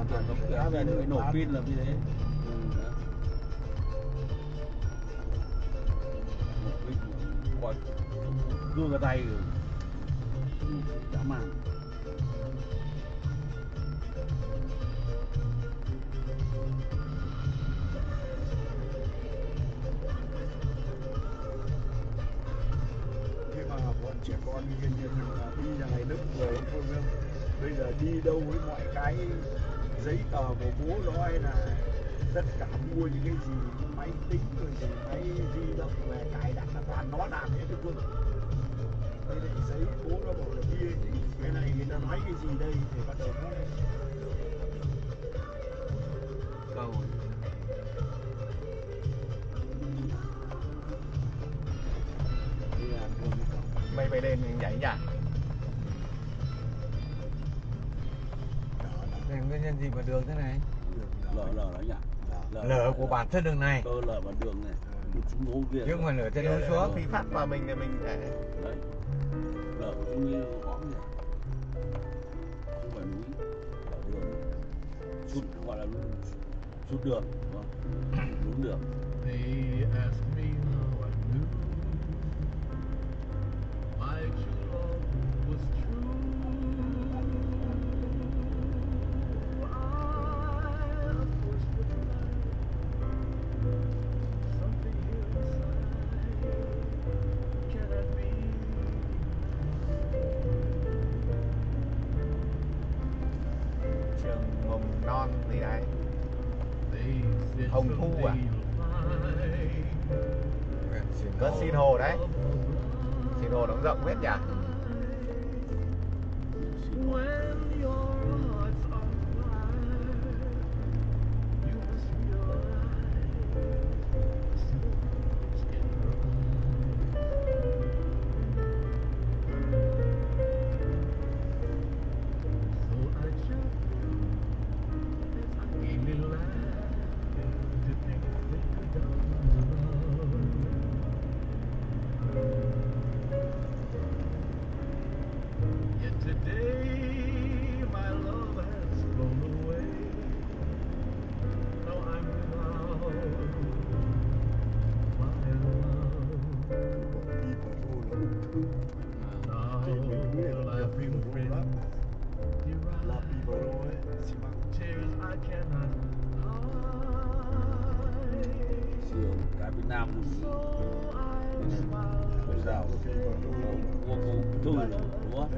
làm hàng gấp kéo về để nổ pin làm như thế. Ừ, gọi cưa cái tay rồi. Đã màng thế mà bọn trẻ con hiện nhiên là đi nhà này nước người không không bây giờ đi đâu với mọi cái giấy tờ của bố nó hay là tất cả mua những cái gì máy tính rồi gì máy di động về cài đặt là toàn nó làm hết được luôn đây lại giấy bố nó bảo là kia cái này người ta nói cái gì đây thì bắt đầu nó cổng. mày bay lên nhảy nhảy Này, nguyên nhân gì mà đường thế này? lở lở đó nhỉ? Lở. Của bản thân đường này. cơ lở vào đường này. Một xuống hố kia Nhưng mà lửa trên núi xuống. phi phát vào mình thì mình để đấy. Lở cũng như hõm này không phải núi. Lở đường. Sụt gọi là sụt đường đúng không? Đúng đường. They trường mầm non gì đấy said Hồng Thu à? Hồ. xin hồ đấy xin hồ nó rộng hết nhỉ não, não, não, não?